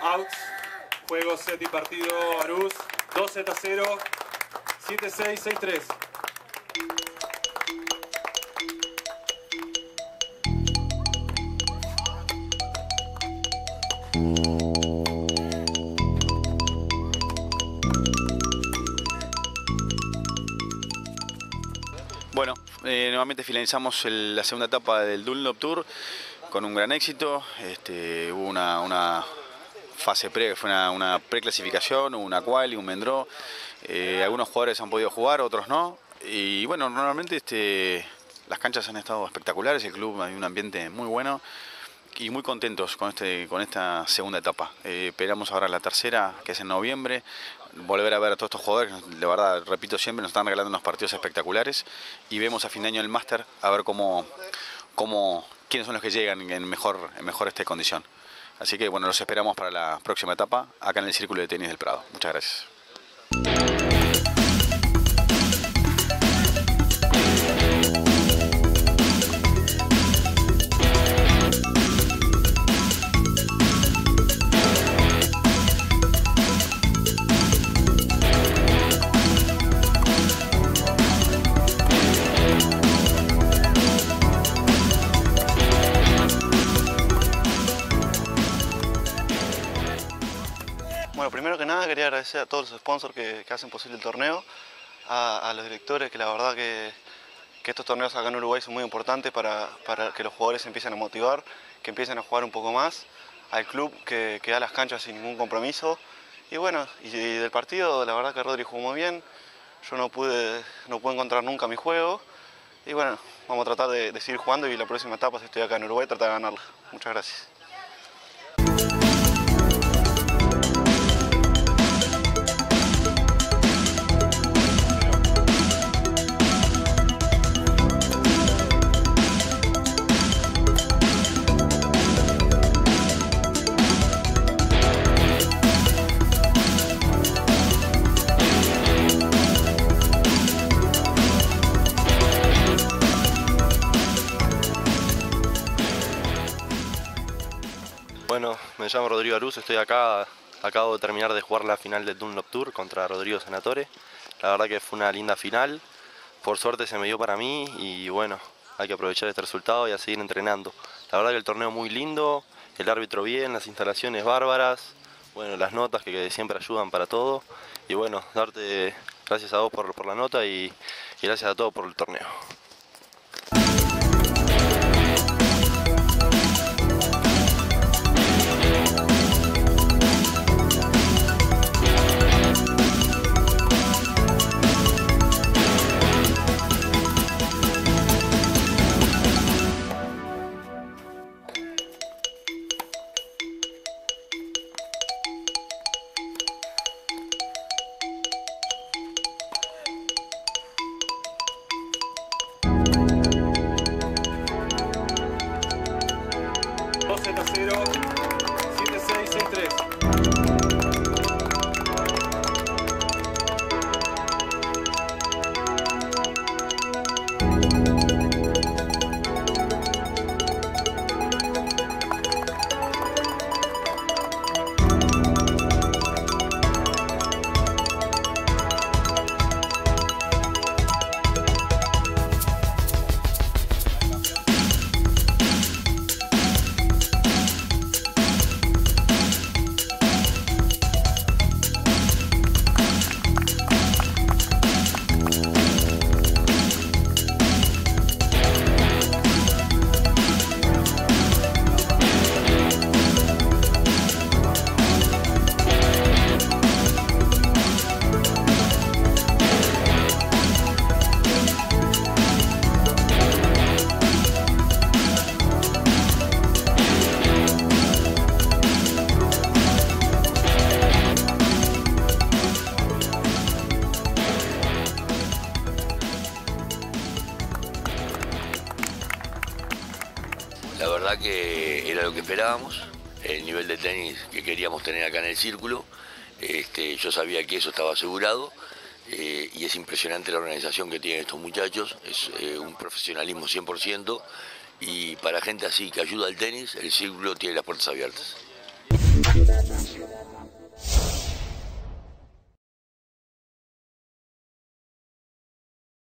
Out. Juego set y partido Arús. 2 Z 0. 7 6 6 3. Bueno, eh, nuevamente finalizamos el- la segunda etapa del Dunlop Tour con un gran éxito. Este, hubo una, una fase pre, fue una, preclasificación, una quali, un mendró. Eh, algunos jugadores han podido jugar, otros no. Y bueno, normalmente este, las canchas han estado espectaculares, el club hay un ambiente muy bueno y muy contentos con, este, con esta segunda etapa. Eh, esperamos ahora la tercera, que es en noviembre, volver a ver a todos estos jugadores, de verdad, repito siempre, nos están regalando unos partidos espectaculares y vemos a fin de año el máster a ver cómo, cómo, quiénes son los que llegan en mejor, en mejor este condición. Así que bueno, los esperamos para la próxima etapa acá en el Círculo de Tenis del Prado. Muchas gracias. Bueno, primero que nada quería agradecer a todos los sponsors que, hacen posible el torneo, a, los directores que la verdad que, estos torneos acá en Uruguay son muy importantes para, para que los jugadores empiecen a motivar, que empiecen a jugar un poco más, al club que, da las canchas sin ningún compromiso. Y bueno, y del partido la verdad que Rodri jugó muy bien, yo no pude, no pude encontrar nunca mi juego. Y bueno, vamos a tratar de, de seguir jugando y la próxima etapa, si estoy acá en Uruguay, tratar de ganarla. Muchas gracias. Me llamo Rodrigo Aruz, estoy acá, acabo de terminar de jugar la final del Dunlop Tour contra Rodrigo Senatore. La verdad que fue una linda final, por suerte se me dio para mí y bueno, hay que aprovechar este resultado y a seguir entrenando. La verdad que el torneo muy lindo, el árbitro bien, las instalaciones bárbaras, bueno, las notas que, siempre ayudan para todo y bueno, darte gracias a vos por, la nota y gracias a todos por el torneo. La verdad que era lo que esperábamos, el nivel de tenis que queríamos tener acá en el círculo. Este, yo sabía que eso estaba asegurado eh, y es impresionante la organización que tienen estos muchachos, es eh, un profesionalismo 100% y para gente así que ayuda al tenis, el círculo tiene las puertas abiertas.